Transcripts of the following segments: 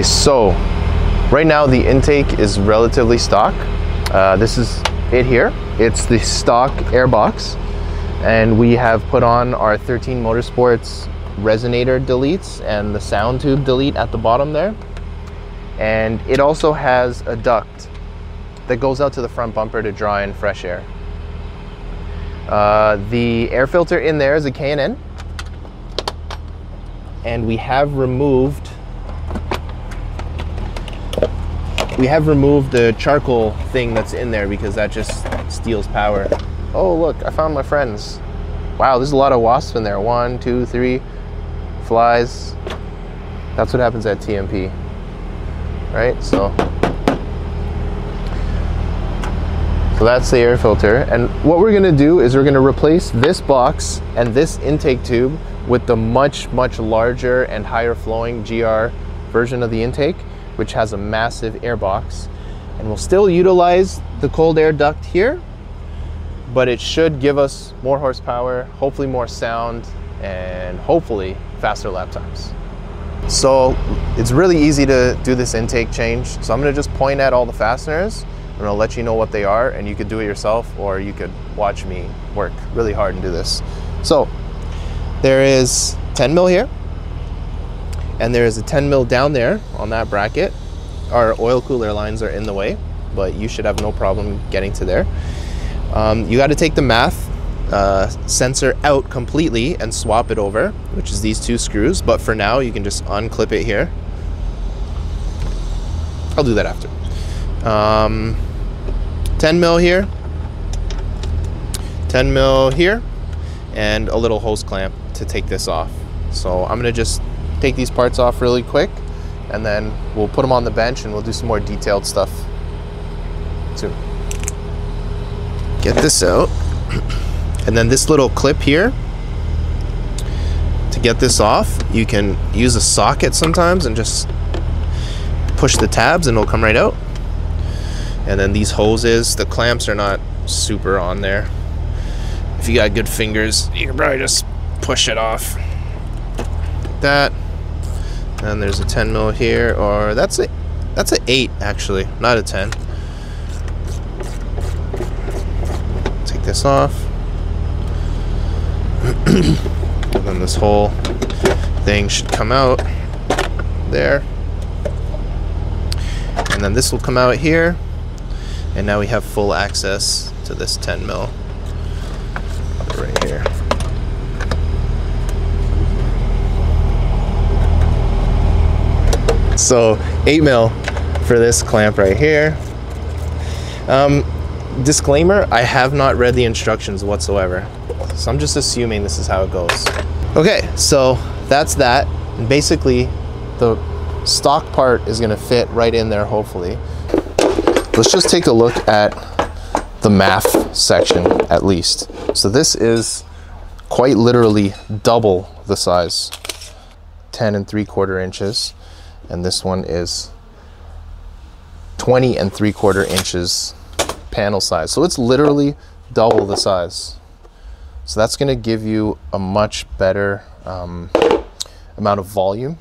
Okay, so right now the intake is relatively stock. Uh, this is it here. It's the stock airbox. And we have put on our 13 Motorsports resonator deletes and the sound tube delete at the bottom there. And it also has a duct that goes out to the front bumper to draw in fresh air. Uh, the air filter in there is a K&N. And we have removed we have removed the charcoal thing that's in there because that just steals power. Oh look, I found my friends. Wow, there's a lot of wasps in there. One, two, three flies. That's what happens at TMP, right? So, so that's the air filter. And what we're gonna do is we're gonna replace this box and this intake tube with the much, much larger and higher flowing GR version of the intake which has a massive air box. And we'll still utilize the cold air duct here, but it should give us more horsepower, hopefully more sound, and hopefully faster lap times. So it's really easy to do this intake change. So I'm gonna just point at all the fasteners. I'm gonna let you know what they are and you could do it yourself or you could watch me work really hard and do this. So there is 10 mil here, and there is a 10 mil down there on that bracket. Our oil cooler lines are in the way, but you should have no problem getting to there. Um, you got to take the MAF uh, sensor out completely and swap it over, which is these two screws. But for now, you can just unclip it here. I'll do that after. Um, 10 mil here, 10 mil here, and a little hose clamp to take this off. So I'm gonna just take these parts off really quick and then we'll put them on the bench and we'll do some more detailed stuff soon. Get this out. And then this little clip here, to get this off, you can use a socket sometimes and just push the tabs and it'll come right out. And then these hoses, the clamps are not super on there. If you got good fingers, you can probably just push it off. Like that and there's a 10 mil here or that's a that's a 8 actually not a 10 take this off. And then this whole thing should come out there. And then this will come out here. And now we have full access to this 10 mil right here So 8 mil for this clamp right here. Um, disclaimer, I have not read the instructions whatsoever. So I'm just assuming this is how it goes. Okay, so that's that. And basically, the stock part is gonna fit right in there, hopefully. Let's just take a look at the MAF section at least. So this is quite literally double the size, 10 and 3 quarter inches and this one is 20 and 3 quarter inches panel size. So it's literally double the size. So that's going to give you a much better um, amount of volume,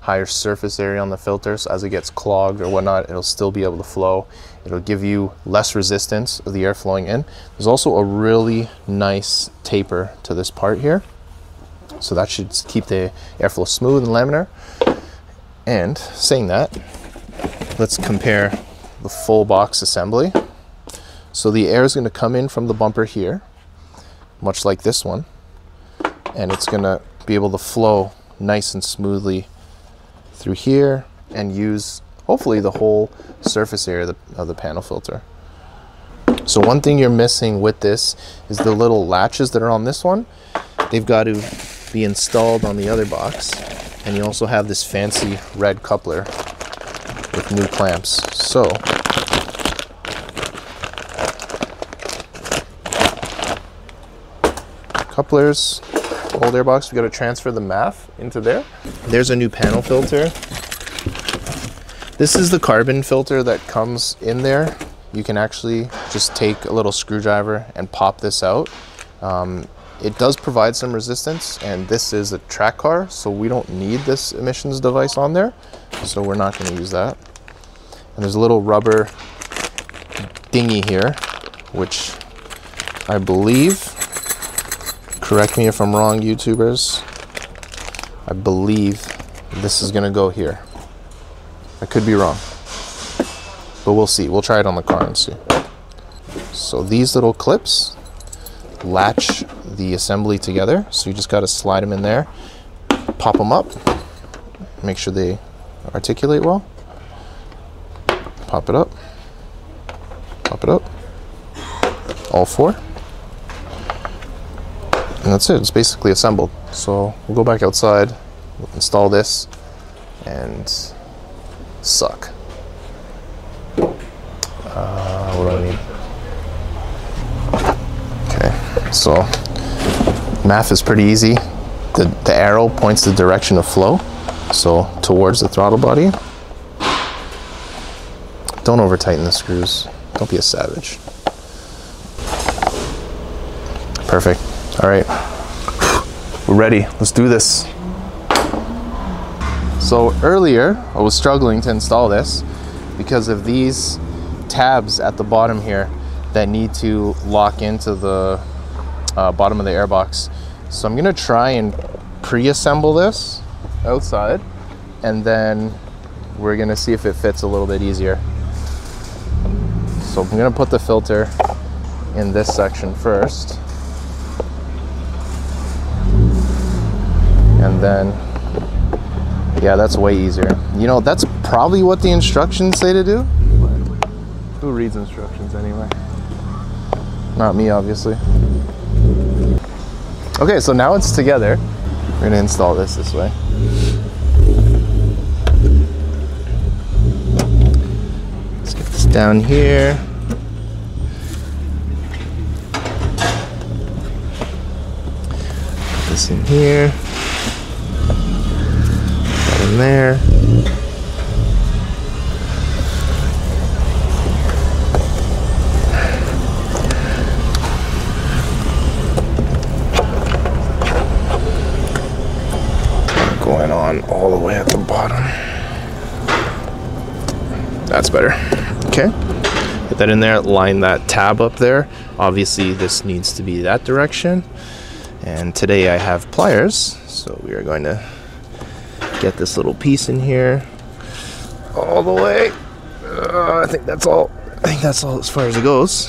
higher surface area on the filter. So as it gets clogged or whatnot, it'll still be able to flow. It'll give you less resistance of the air flowing in. There's also a really nice taper to this part here. So that should keep the airflow smooth and laminar. And saying that, let's compare the full box assembly. So the air is going to come in from the bumper here, much like this one, and it's going to be able to flow nice and smoothly through here and use hopefully the whole surface area of the, of the panel filter. So one thing you're missing with this is the little latches that are on this one. They've got to be installed on the other box. And you also have this fancy red coupler with new clamps. So, couplers, old airbox, we got to transfer the MAF into there. There's a new panel filter. This is the carbon filter that comes in there. You can actually just take a little screwdriver and pop this out. Um, it does provide some resistance and this is a track car so we don't need this emissions device on there so we're not going to use that. And there's a little rubber dinghy here which I believe correct me if I'm wrong youtubers I believe this is going to go here. I could be wrong but we'll see. We'll try it on the car and see. So these little clips latch the assembly together. So you just got to slide them in there, pop them up, make sure they articulate well. Pop it up, pop it up, all four. And that's it, it's basically assembled. So we'll go back outside, we'll install this, and suck. Uh, what do I need? Okay, so MAF is pretty easy. The, the arrow points the direction of flow, so towards the throttle body. Don't over tighten the screws. Don't be a savage. Perfect. All right. We're ready. Let's do this. So earlier, I was struggling to install this because of these tabs at the bottom here that need to lock into the uh, bottom of the airbox. So I'm gonna try and pre-assemble this outside and then we're gonna see if it fits a little bit easier. So I'm gonna put the filter in this section first. And then, yeah, that's way easier. You know, that's probably what the instructions say to do. Who reads instructions anyway? Not me, obviously. Okay, so now it's together. We're gonna install this this way. Let's get this down here. Put this in here. That in there. That's better. Okay. Put that in there, line that tab up there. Obviously, this needs to be that direction. And today I have pliers, so we are going to get this little piece in here all the way. Uh, I think that's all. I think that's all as far as it goes.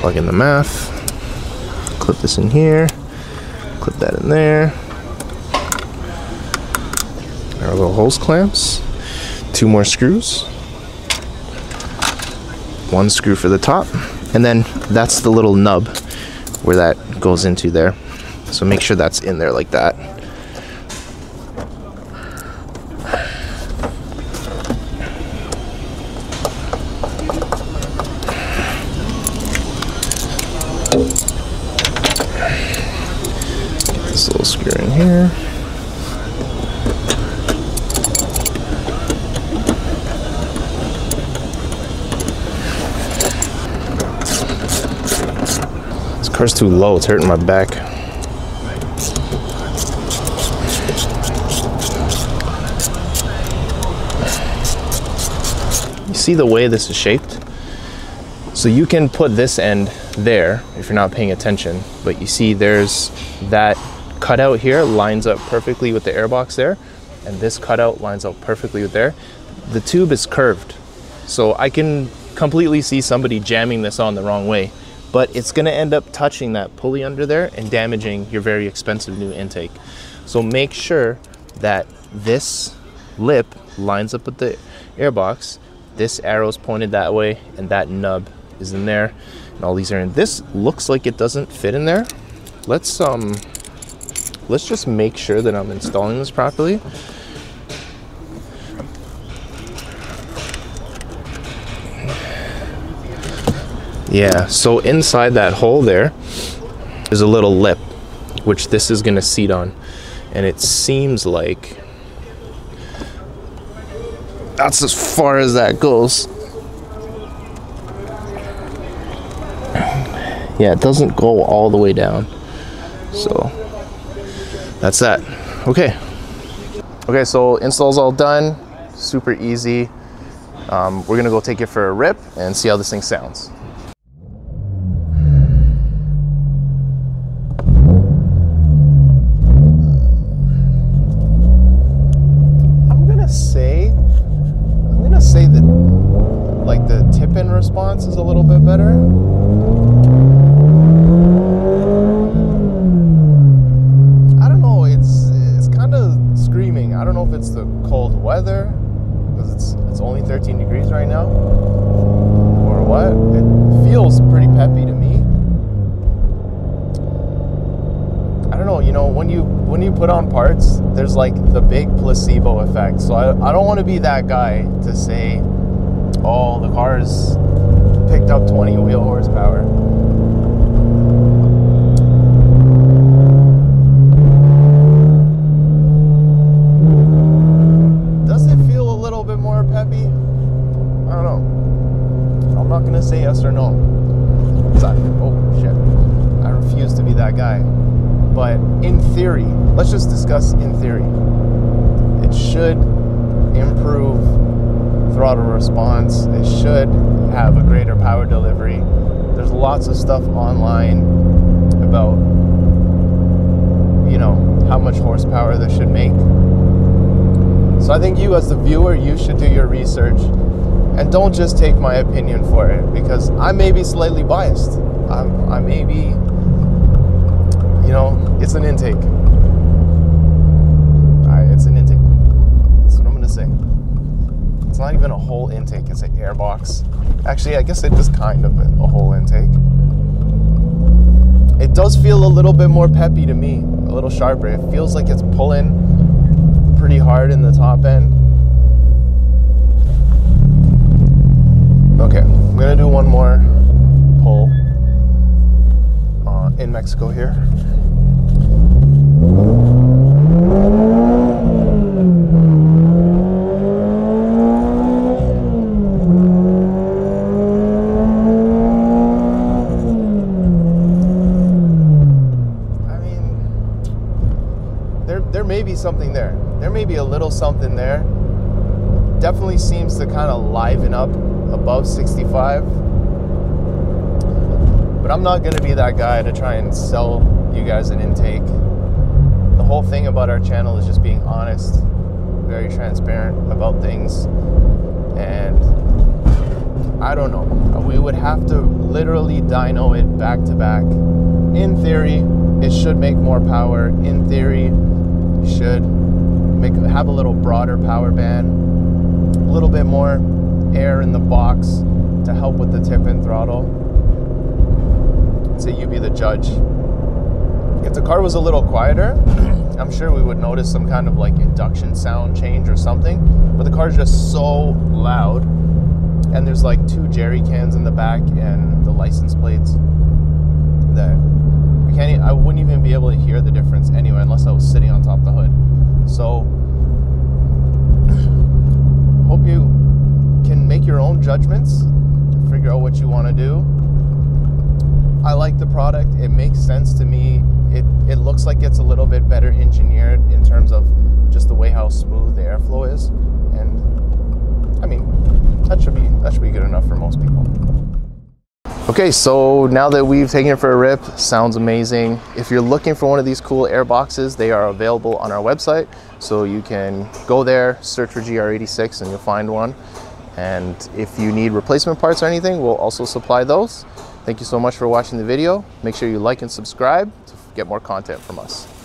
plug in the MAF, clip this in here, clip that in there. Our little hose clamps, two more screws, one screw for the top, and then that's the little nub where that goes into there. So make sure that's in there like that. Here. This car's too low, it's hurting my back. You see the way this is shaped? So you can put this end there if you're not paying attention, but you see there's that cutout here lines up perfectly with the airbox there, and this cutout lines up perfectly with there. The tube is curved, so I can completely see somebody jamming this on the wrong way, but it's gonna end up touching that pulley under there and damaging your very expensive new intake. So make sure that this lip lines up with the airbox, this arrow's pointed that way, and that nub is in there, and all these are in. This looks like it doesn't fit in there. Let's um Let's just make sure that I'm installing this properly. Yeah, so inside that hole there is a little lip, which this is gonna seat on. And it seems like that's as far as that goes. Yeah, it doesn't go all the way down. So that's that. Okay. Okay, so install's all done. Super easy. Um, we're gonna go take it for a rip and see how this thing sounds. I'm gonna say, I'm gonna say that like the tip-in response is a little bit better. I don't know. It's it's kind of screaming. I don't know if it's the cold weather because it's it's only 13 degrees right now, or what. It feels pretty peppy to me. I don't know. You know, when you when you put on parts, there's like the big placebo effect. So I I don't want to be that guy to say, oh, the car's picked up 20 wheel horsepower. Does it feel a little bit more peppy? I don't gonna say yes or no. It's oh shit. I refuse to be that guy. But in theory, let's just discuss in theory. It should improve throttle response. It should have a greater power delivery. There's lots of stuff online about you know how much horsepower this should make. So I think you, as the viewer, you should do your research and don't just take my opinion for it because I may be slightly biased. I'm, I may be, you know, it's an intake. All right, it's an intake. That's what I'm gonna say. It's not even a whole intake; it's an airbox. Actually, I guess it is kind of a whole intake. It does feel a little bit more peppy to me, a little sharper. It feels like it's pulling pretty hard in the top end. Okay, I'm gonna do one more pull uh, in Mexico here. I mean, there there may be something there. There may be a little something there. Definitely seems to kind of liven up above 65. But I'm not gonna be that guy to try and sell you guys an intake. The whole thing about our channel is just being honest, very transparent about things, and I don't know. We would have to literally dyno it back to back. In theory, it should make more power. In theory, should make have a little broader power band, a little bit more air in the box to help with the tip-in throttle. So you be the judge. If the car was a little quieter, I'm sure we would notice some kind of like induction sound change or something. But the car's just so loud and there's like two jerry cans in the back and the license plates that I can't e- I wouldn't even be able to hear the difference anyway unless I was sitting on top of the hood. So hope you can make your own judgments, figure out what you want to do. I like the product. It makes sense to me. It it looks like it's a little bit better engineered in terms of just the way how smooth the airflow is. And I mean, that should be that should be good enough for most people. Okay, so now that we've taken it for a rip, sounds amazing. If you're looking for one of these cool air boxes, they are available on our website. So you can go there, search for GR86 and you'll find one. And if you need replacement parts or anything, we'll also supply those. Thank you so much for watching the video. Make sure you like and subscribe to get more content from us.